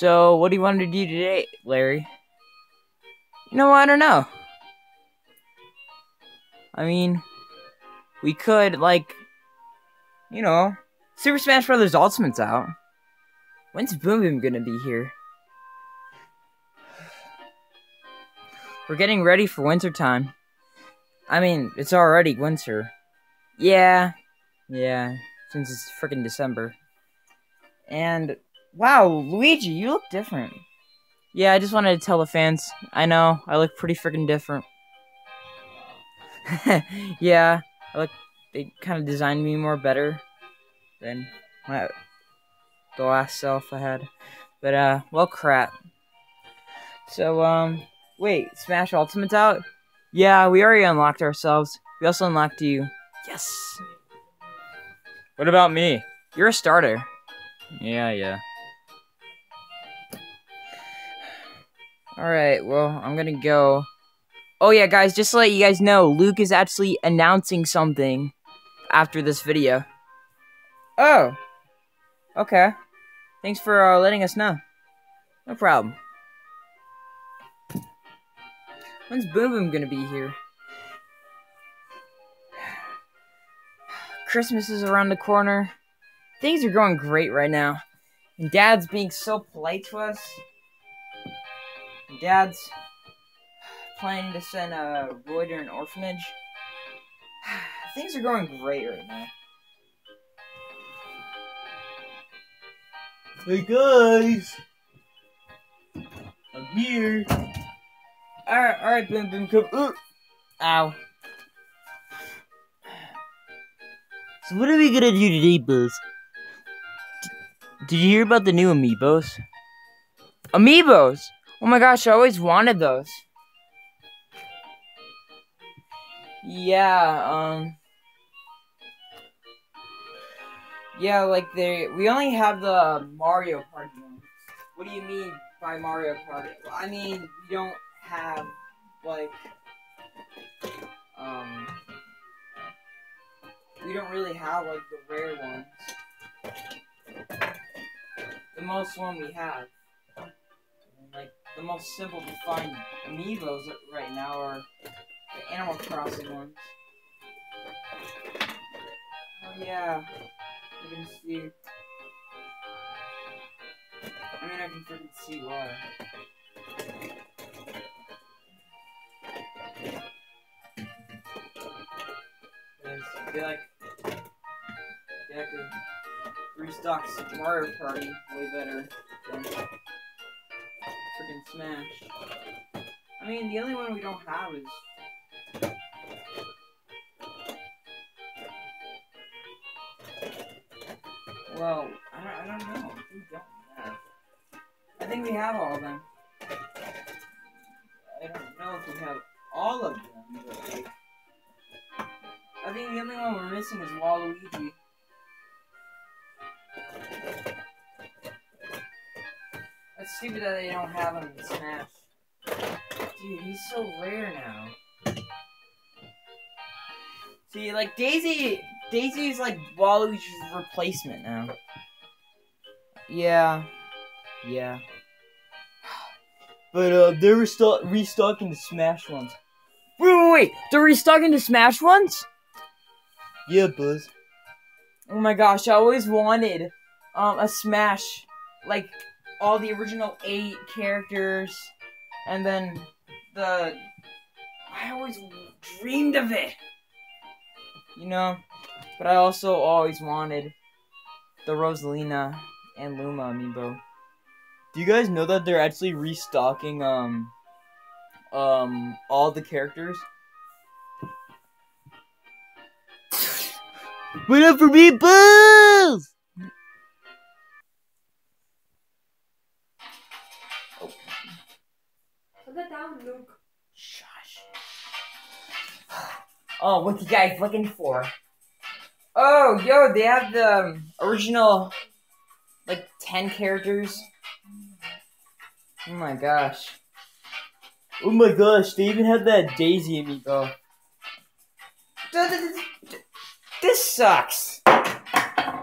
So, what do you want to do today, Larry? You know, I don't know. I mean, we could, like, you know, Super Smash Bros. Ultimate's out. When's Boom Boom gonna be here? We're getting ready for winter time. I mean, it's already winter. Yeah, yeah, since it's freaking December. And, wow, Luigi, you look different. Yeah, I just wanted to tell the fans. I know, I look pretty freaking different. yeah, I look, they kind of designed me more better than my, the last self I had. But, uh, well, crap. So, um, wait, Smash Ultimate's out? Yeah, we already unlocked ourselves. We also unlocked you. Yes! What about me? You're a starter. Yeah, yeah. Alright, well, I'm gonna go. Oh yeah, guys, just to let you guys know, Luke is actually announcing something after this video. Oh! Okay. Thanks for uh, letting us know. No problem. When's Boom Boom gonna be here? Christmas is around the corner. Things are going great right now. And Dad's being so polite to us. And Dad's planning to send a boy to an orphanage. Things are going great right now. Hey guys! I'm here. Alright, alright, Boom Boom, come. Ooh. Ow. So what are we gonna do today, Buzz? D did you hear about the new amiibos? Amiibos! Oh my gosh, I always wanted those. Yeah, um... Yeah, like they, we only have the Mario Party ones. What do you mean by Mario Party? I mean, we don't have, like, um, we don't really have, like, the rare ones. The most one we have. The most simple to find amiibos right now are the Animal Crossing ones. Oh yeah, you can see. I mean, I can freaking see why. Feel like, feel like the restock Mario Party way better than freaking Smash. I mean, the only one we don't have is Well, I don't, I don't know. We don't have. I think we have all of them. I don't know if we have all of them, but I think the only one we're missing is Waluigi. Stupid that they don't have him in Smash. Dude, he's so rare now. See, like Daisy, Daisy's like Waluigi's replacement now. Yeah, yeah. But uh, they're resto restocking the Smash ones. Wait, wait, wait! They're restocking the Smash ones? Yeah, Buzz. Oh my gosh, I always wanted um a Smash, like all the original eight characters, and then the. I always dreamed of it. You know, but I also always wanted the Rosalina and Luma amiibo. Do you guys know that they're actually restocking um um all the characters? Wait up for me, Buzz! Put that down, Luke. Shush. Oh, what you guys looking for? Oh, yo, they have the um, original, like, 10 characters. Oh my gosh. Oh my gosh, they even had that Daisy amiibo. This sucks. Why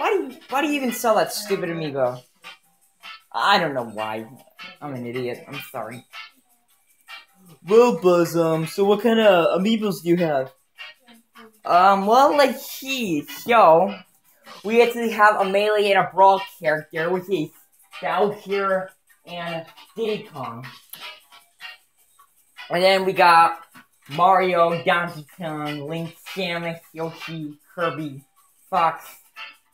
do you, why do you even sell that stupid amiibo? I don't know why. I'm an idiot. I'm sorry. Well, Buzz, um, so what kind of amiibos do you have? Um, well, like he, yo, we actually have a melee and a brawl character, which is Bowser and Diddy Kong. And then we got Mario, Donkey Kong, Link, Samus, Yoshi, Kirby, Fox,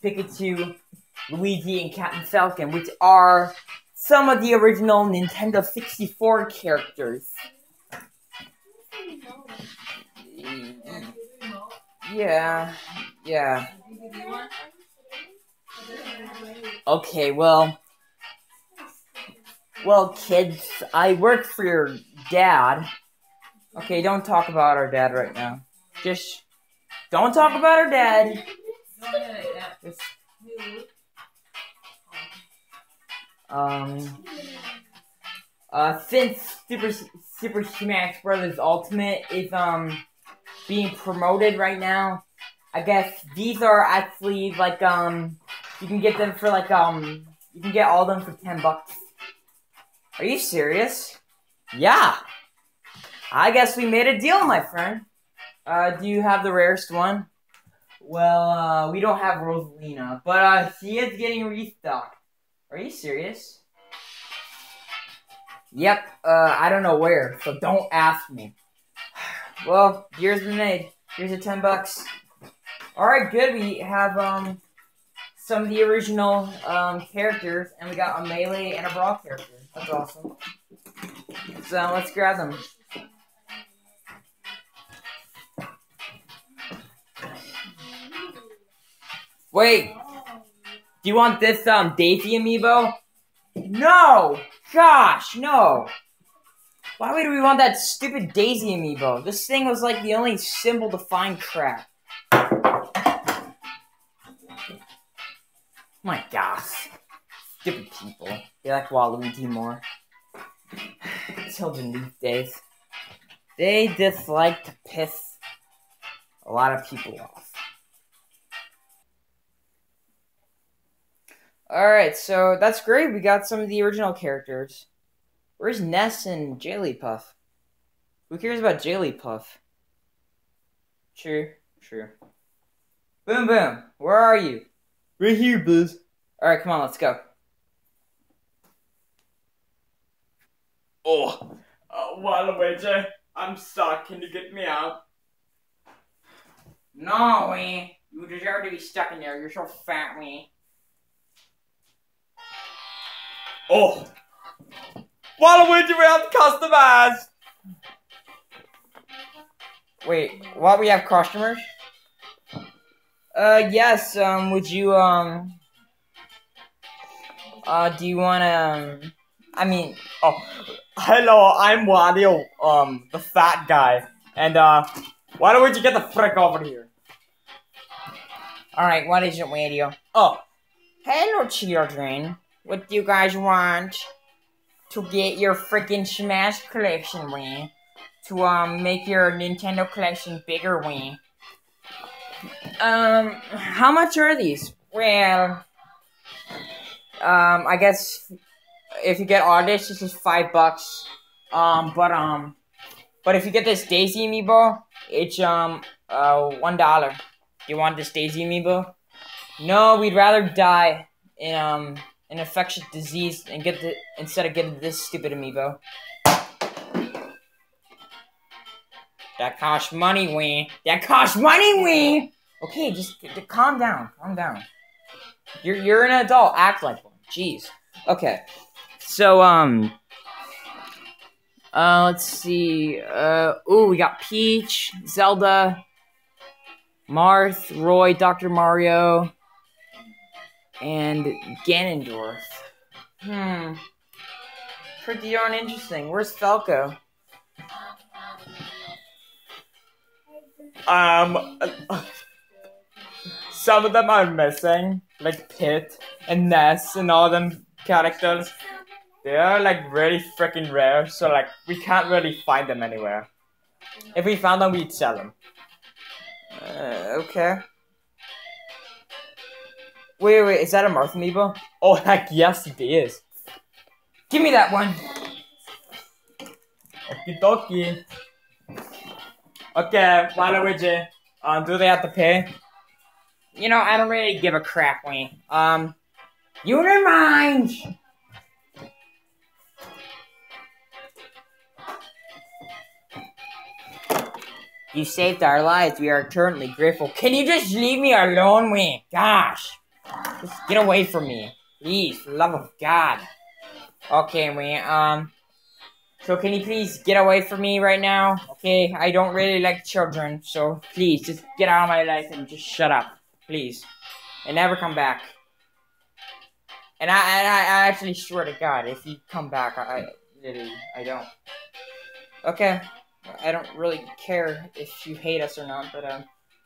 Pikachu, Luigi, and Captain Falcon, which are some of the original Nintendo 64 characters. Yeah, yeah. Okay, well, well, kids, I work for your dad. Okay, don't talk about our dad right now. Just don't talk about our dad. Just, um, uh, since Super Super Smash Brothers Ultimate is um being promoted right now, I guess these are actually like um you can get them for like um you can get all them for ten bucks. Are you serious? Yeah. I guess we made a deal, my friend. Uh, do you have the rarest one? Well, uh, we don't have Rosalina, but uh, she is getting restocked. Are you serious? Yep, uh, I don't know where, so don't ask me. Well, yours been made. Here's a 10 bucks. Alright, good. We have, um, some of the original, um, characters, and we got a melee and a brawl character. That's awesome. So, let's grab them. Wait! Do you want this, um, Daisy amiibo? No! Gosh, no! Why would we want that stupid Daisy amiibo? This thing was like the only symbol to find crap. My gosh. Stupid people. They like Waluigi more. Children these days. They dislike to piss a lot of people off. Alright, so that's great. We got some of the original characters. Where's Ness and Jigglypuff? Who cares about Jigglypuff? True, true. Boom Boom, where are you? Right here, Buzz. Alright, come on, let's go. Oh, uh, Waluigi, I'm stuck. Can you get me out? No, Wee. You deserve to be stuck in there. You're so fat, Wee. Oh, Waluigi, we have customers. Wait, what? We have customers? Uh, yes. Um, would you um, uh, do you want to? Um, I mean, Oh, hello, I'm Wario, um, the fat guy, and uh, Waluigi, get the frick over here. all right. What is it, radio? Oh, hello, children. What do you guys want to get your freaking Smash collection, Wee? To um, make your Nintendo collection bigger, Wee? Um, how much are these? Well, um, I guess if you get all this, this is five bucks. Um, but um, but if you get this Daisy amiibo, it's um uh one dollar. Do you want this Daisy amiibo? No, we'd rather die in um an infectious disease and get the instead of getting this stupid amiibo. That cost money, we. That cost money, we. Okay, just, calm down. Calm down. You're you're an adult. Act like one. Jeez. Okay. So um. Uh, let's see. Uh, ooh, we got Peach, Zelda, Marth, Roy, Dr. Mario, and Ganondorf. Hmm. Pretty darn interesting. Where's Falco? Um, some of them are missing, like Pit and Ness and all them characters. They are like really freaking rare, so like we can't really find them anywhere. If we found them, we'd sell them. Uh, okay. Wait, wait, is that a Marth amiibo? Oh heck yes, it is. Give me that one. Okie dokie. Okay, Waluigi. Um, do they have to pay? You know, I don't really give a crap, Wayne. Um, unit mind. You saved our lives. We are eternally grateful. Can you just leave me alone, Wayne? Gosh. Just get away from me. Please, love of God. Okay, Wayne, um... So can you please get away from me right now? Okay, I don't really like children, so please, just get out of my life and just shut up. Please. And never come back. And I, and I, I actually swear to God, if you come back, I, I I don't. Okay. I don't really care if you hate us or not, but um,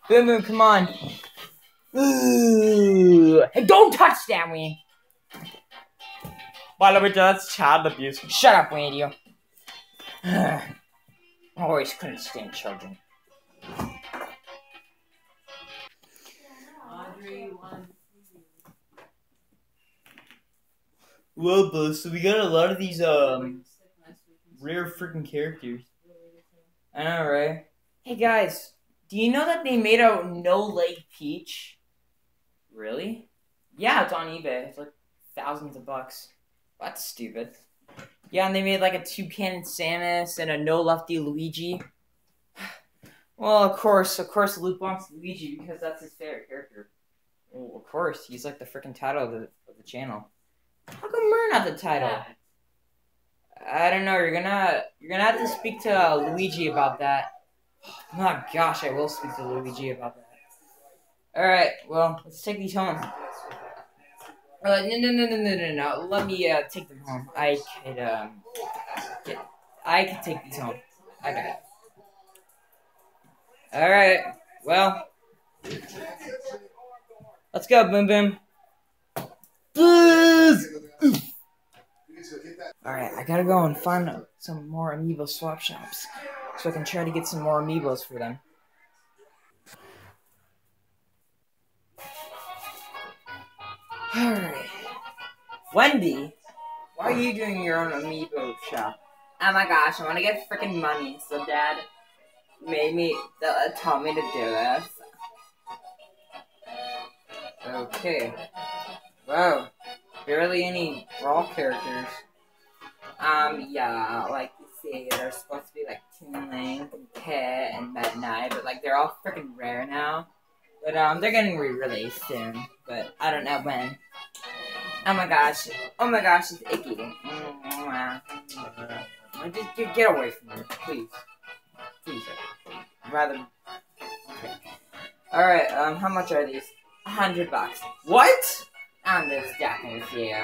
Boom Boom, come on. Ooh. Hey, don't touch that, Wayne. Waluigi, that's child abuse. Shut up, Wayne, you. Always couldn't stand children. Well, Buzz, so we got a lot of these um rare freaking characters. I know, right? Hey guys, do you know that they made a no leg peach? Really? Yeah, it's on eBay. It's like thousands of bucks. That's stupid. Yeah, and they made like a toucan Samus and a no lefty Luigi. Well, of course, of course, Luke wants Luigi because that's his favorite character. Well, of course, he's like the freaking title of the of the channel. How come we're not the title? I don't know. You're gonna you're gonna have to speak to uh, Luigi about that. Oh my gosh, I will speak to Luigi about that. All right. Well, let's take these home. Uh, no, no, no, no, no, no, no. Let me uh, take them home. I could um, get, I could take these home. I got it. All right. Well, let's go, Boom Boom. Buzz! Alright, I gotta go and find some more amiibo swap shops so I can try to get some more amiibos for them. Alright. Wendy, why are you doing your own amiibo shop? Oh my gosh, I wanna get freaking money, so dad made me, uh, taught me to do this. Okay. Wow. Barely any brawl characters. Um, yeah, like you see, they're supposed to be like Toon Link and Pit and Meta Knight, but like they're all freaking rare now. But um, they're getting re-released soon, but I don't know when. Oh my gosh! Oh my gosh! It's icky. Just get, get away from me, please. Please. I'd rather. Okay. All right. Um, how much are these? A hundred bucks. What? I'm just jacking with you.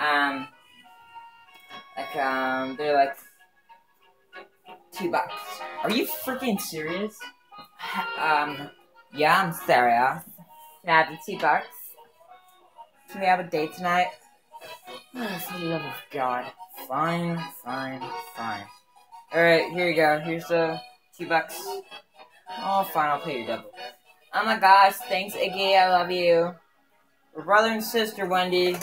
Um, like, um, they're like two bucks. Are you freaking serious? Um, yeah, I'm serious. Can I have the two bucks? Can we have a date tonight? Oh, for the love of God. Fine, fine, fine. Alright, here you go. Here's the two bucks. Oh, fine, I'll pay you double. Oh my gosh, thanks, Iggy. I love you. We're brother and sister, Wendy.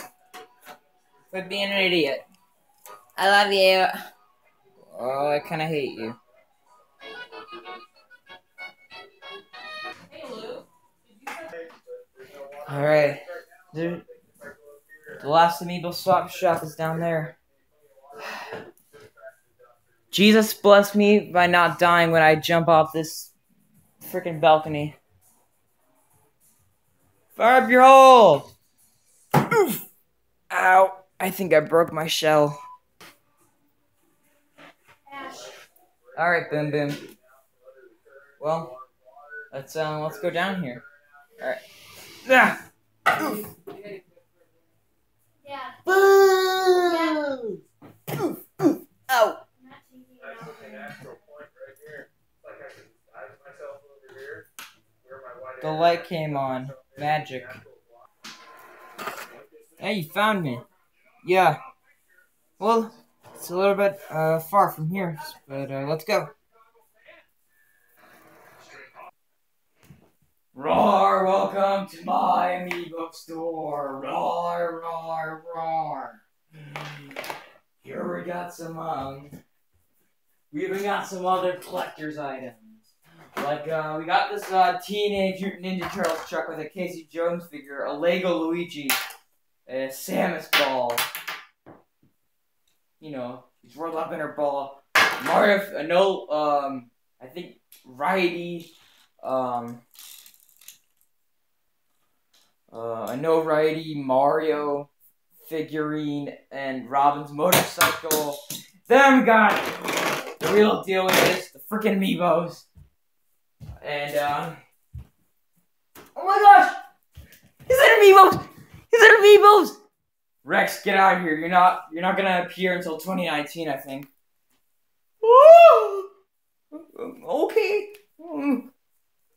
Quit being an idiot. I love you. Oh, I kind of hate you. Alright. The, the last amiibo swap shop is down there. Jesus bless me by not dying when I jump off this freaking balcony. Fire up your hole! Oof! Ow! I think I broke my shell. Alright, Boom Boom. Well, let's um, let's go down here. Alright. Ah! Oof! Yeah. Buzz! Oof! Oof! Ow! The light came on. Magic. Hey, you found me. Yeah. Well, it's a little bit uh, far from here, but uh, let's go. Roar, welcome to my amiibo store. Roar, roar, roar. Here we got some, um, we even got some other collector's items. Like, uh, we got this, uh, Teenage Ninja Turtles truck with a Casey Jones figure, a Lego Luigi, a Samus ball. You know, he's rolled up in her ball. Mario, uh, no, um, I think Righty, um, uh, a no righty Mario figurine and Robin's motorcycle. Then we got the real deal this, the freaking amiibos. And um Oh my gosh! Is it amiibos? Is it amiibos? Rex, get out of here. You're not you're not gonna appear until 2019, I think. okay. Um,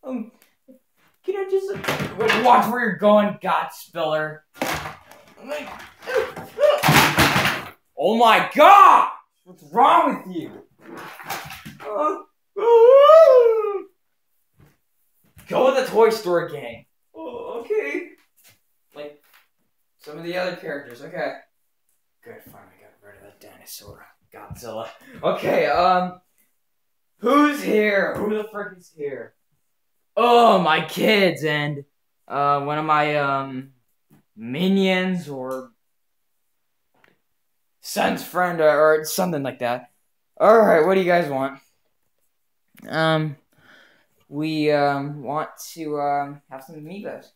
um, can I just uh, watch where you're going, Godzilla? Oh my God! What's wrong with you? Go to the toy store gang. Oh, okay. Like some of the other characters. Okay. Good. Finally got rid of that dinosaur. Godzilla. Okay. Um. Who's here? Who the frick is here? Oh, my kids and uh one of my um minions or son's friend or, or something like that. All right. What do you guys want? Um we um, want to um, have some amiibos.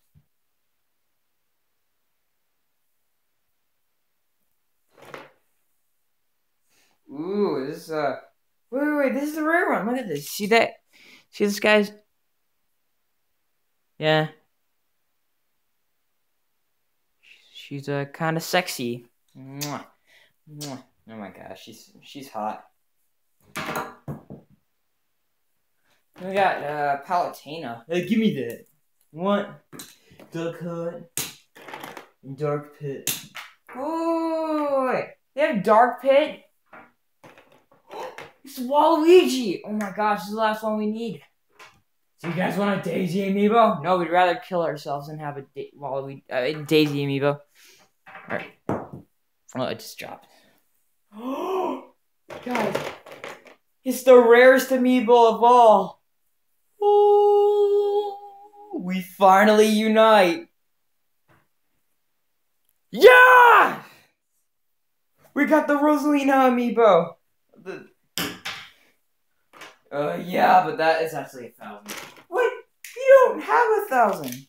Ooh, this is uh wait, wait, wait, this is the rare one. Look at this. See that? See this guy's Yeah. She's uh kind of sexy. Mwah. Mwah. Oh my gosh, she's she's hot. We got uh Palutena. Hey, give me that. What? Duck Hunt. Dark Pit. Oh, they have Dark Pit. It's Waluigi. Oh my gosh, this is the last one we need. So you guys want a Daisy amiibo? No, we'd rather kill ourselves than have a da- Waluigi, uh, a Daisy amiibo. Alright. Oh, it just dropped. Guys, it's the rarest amiibo of all. Ooh, we finally unite. Yeah! We got the Rosalina amiibo. The uh, yeah, but that is actually a thousand. Have a thousand.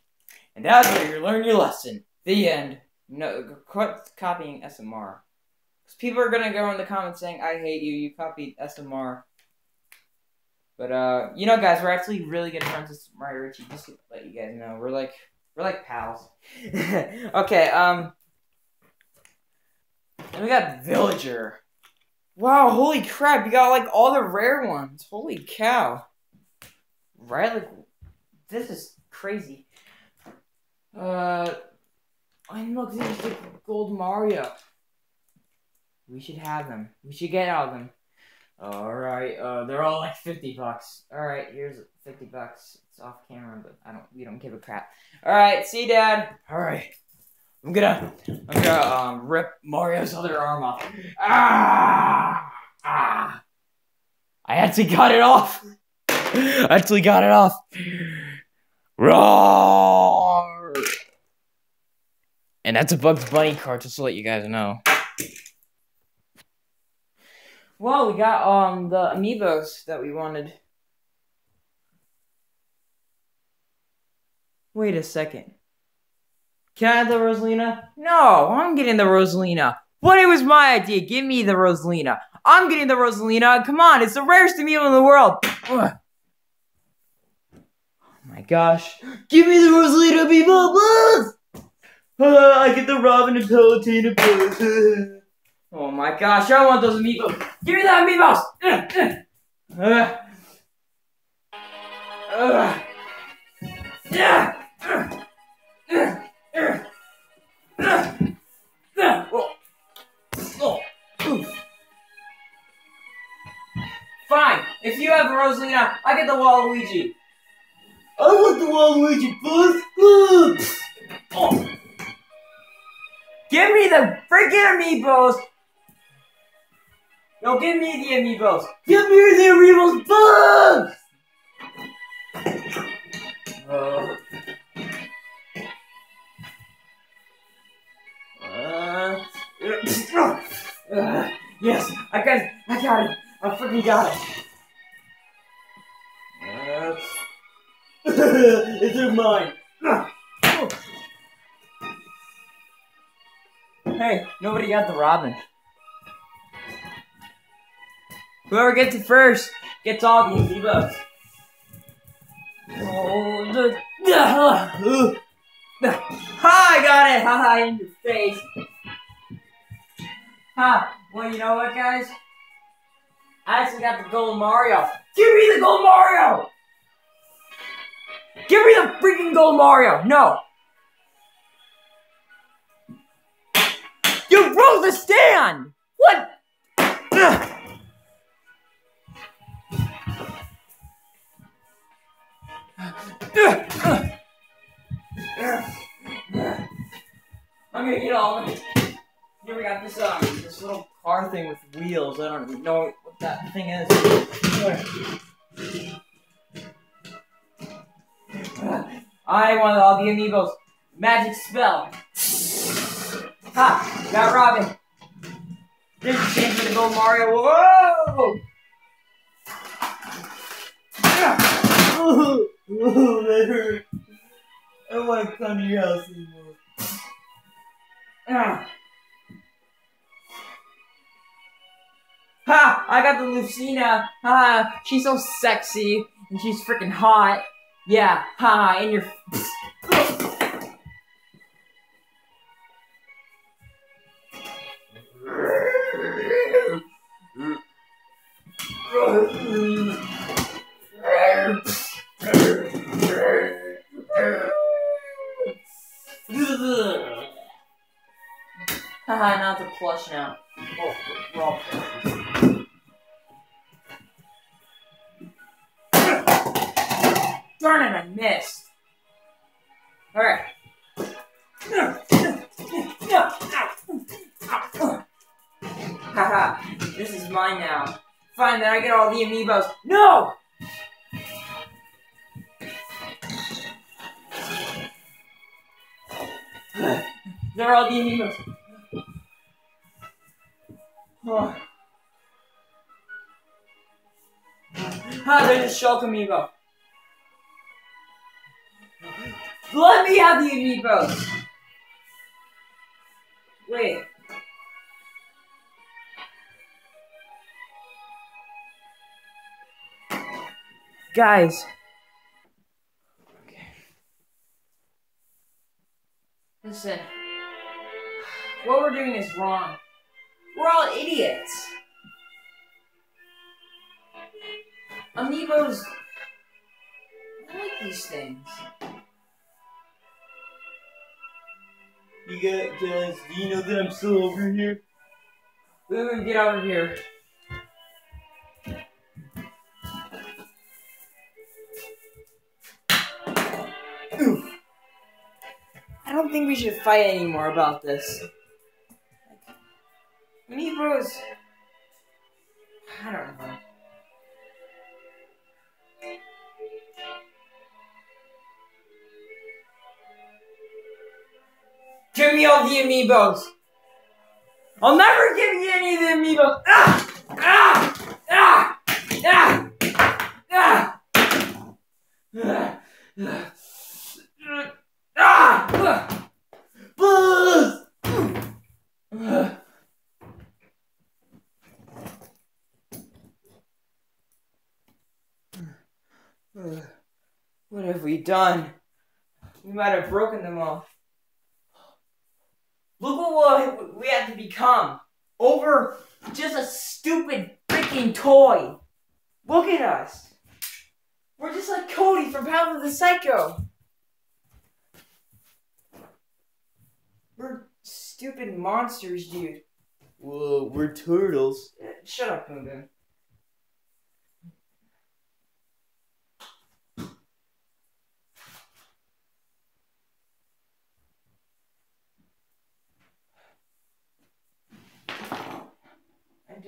And that's where you learn your lesson. The end. No, quit copying SMR. Because people are gonna go in the comments saying, I hate you, you copied SMR. But, uh, you know, guys, we're actually really good friends with Mario Richie. Just to let you guys know. We're like, we're like pals. okay, um. And we got Villager. Wow, holy crap, you got like all the rare ones. Holy cow. Right? Like, this is crazy. Uh, I'm looking at the gold Mario. We should have them. We should get all of them. Alright, uh, they're all like 50 bucks. Alright, here's 50 bucks. It's off camera, but I don't, we don't give a crap. Alright, see you, dad. Alright. I'm gonna, I'm gonna, um, rip Mario's other arm off. Ah! Ah! I actually got it off! I actually got it off! Roar! And that's a Bugs Bunny card, just to let you guys know. Well, we got, um, the amiibos that we wanted. Wait a second. Can I have the Rosalina? No, I'm getting the Rosalina. What? It was my idea. Give me the Rosalina. I'm getting the Rosalina. Come on, it's the rarest amiibo in the world. Ugh. Gosh. Give me the Rosalina amiibo, please! Uh, I get the Robin and Palutena, please. oh my gosh, I want those amiibos. Give me that! Ugh, ugh. Ugh. Yeah! Fine. If you have Rosalina, I get the Waluigi. I want the Waluigi, please. Ugh. Oh. Give me the freaking amiibos! No, give me the amiibos! Give me the amiibos bugs! Uh, uh, uh, yes, I got it. I got it. I freaking got it. it's mine. hey, nobody got the Robin. Whoever gets it first gets all the amiibos. Oh, the, ha! Uh, I got it! Ha ha! In your face. Ha! Well, you know what, guys? I actually got the gold Mario. Give me the gold Mario! Give me the freaking gold Mario! No! You broke the stand! What? I'm gonna get all of it. Here we got this um this little car thing with wheels. I don't even know what that thing is. I want all the amiibos. Magic spell. Ha! Got Robin. This is chance for the gold Mario. Whoa! Oh, oh, that hurt. I don't want to come to your house anymore. Ah. Ha! I got the Lucina. Ha! She's so sexy and she's freaking hot. Yeah, haha, in your. haha, now it's a plush now. Oh, Darn it, I missed. Alright. Haha, this is mine now. Fine, then I get all the amiibos. No! They're all the amiibos. Oh. Ah, there's a Shulk amiibo. Let me have the amiibos. Wait. Guys. Okay. Listen. What we're doing is wrong. We're all idiots. Amiibos. I like these things. You got, guys, do you know that I'm still over here? We're get out of here. Oof. I don't think we should fight anymore about this. Amiibos. I don't know. Give me all the amiibos. I'll never give you any of the amiibos. Ah! Ah! Ah! Ah! Ah! Ah! Ah! Ah! Ah! What have we done? We might have broken them all. Look at what we had to become over just a stupid freaking toy. Look at us. We're just like Cody from Power of the Psycho. We're stupid monsters, dude. Whoa, we're turtles. Shut up, Moonbin.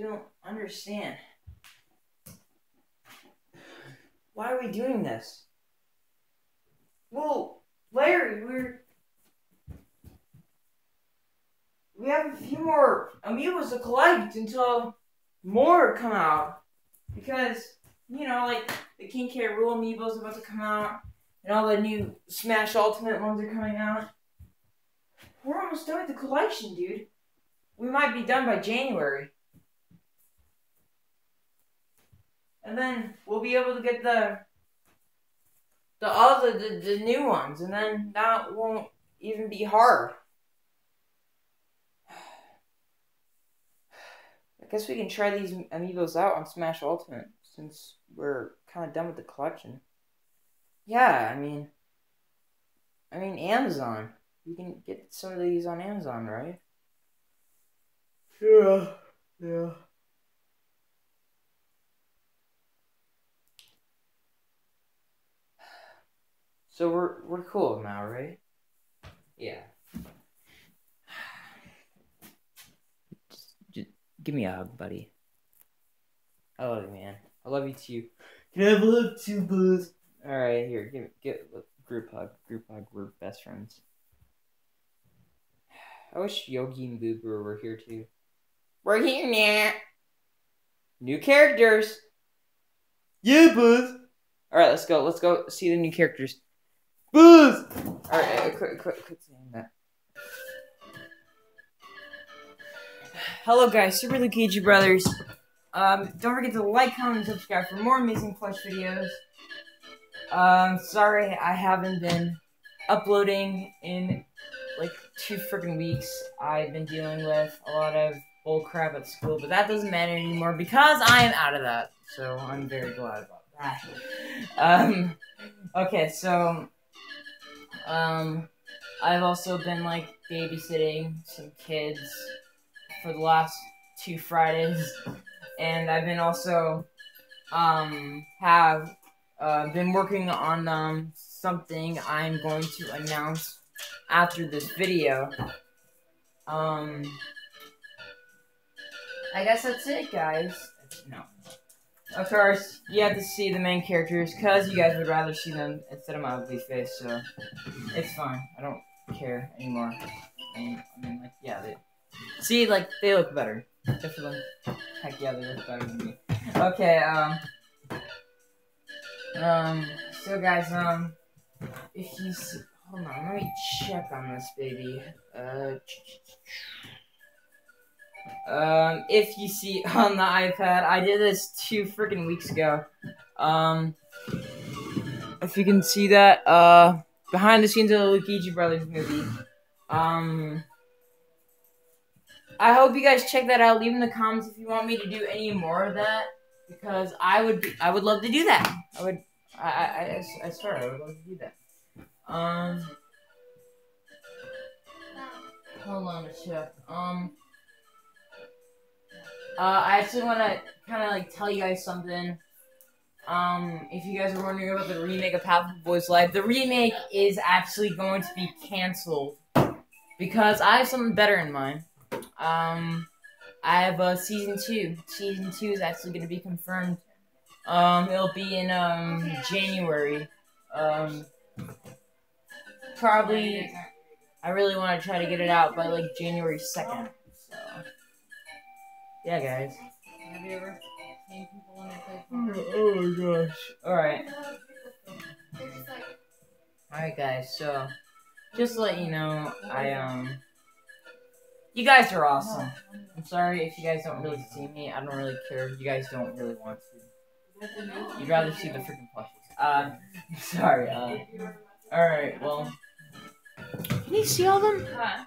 Don't understand. Why are we doing this? Well, Larry, we're we have a few more amiibos to collect until more come out. Because, you know, like the King K. Rool amiibos about to come out, and all the new Smash Ultimate ones are coming out. We're almost done with the collection, dude. We might be done by January. And then we'll be able to get the the other the, the new ones, and then that won't even be hard. I guess we can try these amiibos out on Smash Ultimate since we're kind of done with the collection. Yeah, I mean, I mean Amazon. You can get some of these on Amazon, right? Yeah, yeah. So we're we're cool now, right? Yeah. Just, just give me a hug, buddy. I love you, man. I love you too. Can I have a hug too, Buzz? All right, here, give get group hug, group hug. We're best friends. I wish Yogi and Boo Boo were here too. We're here now. New characters. Yeah, Buzz. All right, let's go. Let's go see the new characters. Buzz. All right, uh, quit, quit, quit saying that. Hello, guys. Super LukieGi Brothers. Um, don't forget to like, comment, and subscribe for more amazing plush videos. Um, sorry I haven't been uploading in like two freaking weeks. I've been dealing with a lot of bull crap at school, but that doesn't matter anymore because I am out of that. So I'm very glad about that. Um, okay, so um, I've also been like babysitting some kids for the last two Fridays, and I've been also um have uh, been working on um something I'm going to announce after this video. Um, I guess that's it, guys. No. Of course, you have to see the main characters because you guys would rather see them instead of my ugly face, so it's fine. I don't care anymore. I mean, like, yeah, they see, like, they look better. For them. Heck yeah, they look better than me. Okay, um, um, so guys, um, if you see, hold on, let me check on this baby. Uh, um, if you see on the iPad, I did this two freaking weeks ago. Um, if you can see that, uh, behind the scenes of the Luigi Brothers movie. Um, I hope you guys check that out. Leave in the comments if you want me to do any more of that, because I would, I would love to do that. I would, I, I, I, I swear, I would love to do that. Um, hold on a sec. Um. Uh, I actually want to kind of like tell you guys something. Um, if you guys are wondering about the remake of Powerpuff Boys Live, the remake is actually going to be canceled because I have something better in mind. Um, I have uh, season two. Season two is actually going to be confirmed. Um, it'll be in um January. Um, probably. I really want to try to get it out by like January second. Yeah, guys. Have you ever seen people play Oh my gosh. Alright. Alright, guys, so. Just to let you know, I, um. You guys are awesome. I'm sorry if you guys don't really see me. I don't really care. You guys don't really want to. You'd rather see the freaking plushies. Uh, sorry, uh. Alright, well. Can you see all them? Huh?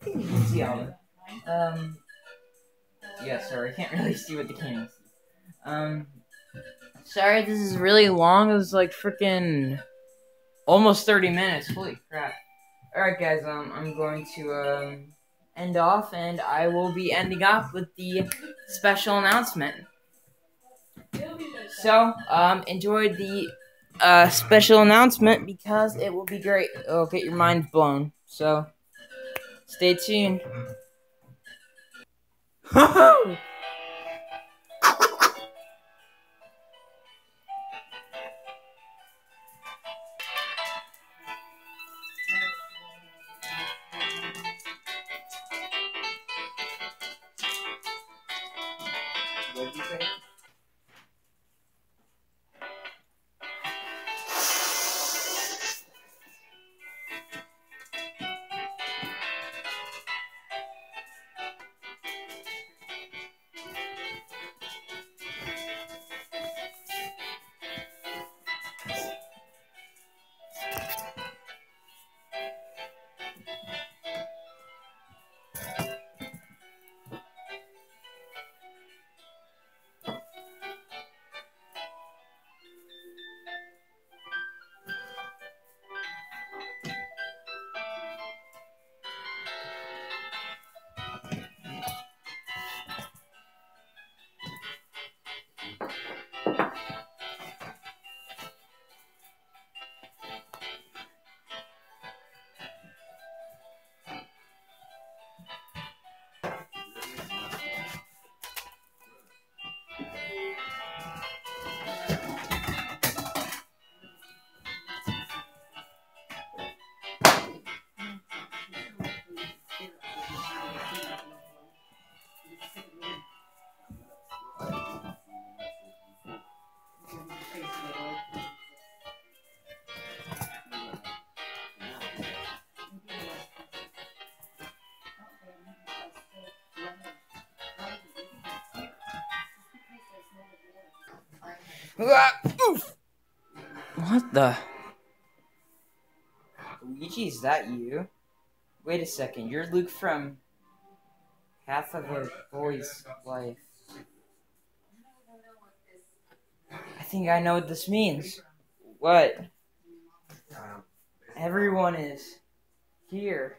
I think you can see all them. Um. Yeah, sorry, I can't really see what the camera sees. Um, sorry, this is really long. It was like freaking almost 30 minutes. Holy crap. Alright, guys, um, I'm going to, um, end off, and I will be ending off with the special announcement. So, um, enjoy the, uh, special announcement because it will be great. It'll get your mind blown. So, stay tuned. Ha-ha! What the? Luigi, is that you? Wait a second, you're Luke from half of a boy's life. I think I know what this means. What? Um, Everyone is here.